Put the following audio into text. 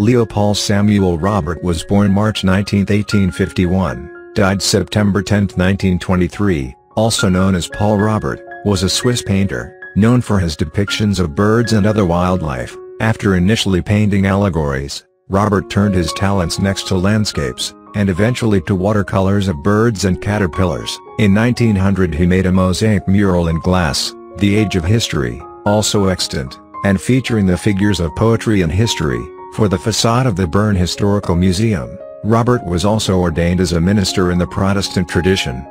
Leo Paul Samuel Robert was born March 19, 1851, died September 10, 1923, also known as Paul Robert, was a Swiss painter, known for his depictions of birds and other wildlife. After initially painting allegories, Robert turned his talents next to landscapes, and eventually to watercolors of birds and caterpillars. In 1900 he made a mosaic mural in glass, The Age of History, also extant, and featuring the figures of poetry and history, for the facade of the Bern Historical Museum. Robert was also ordained as a minister in the Protestant tradition,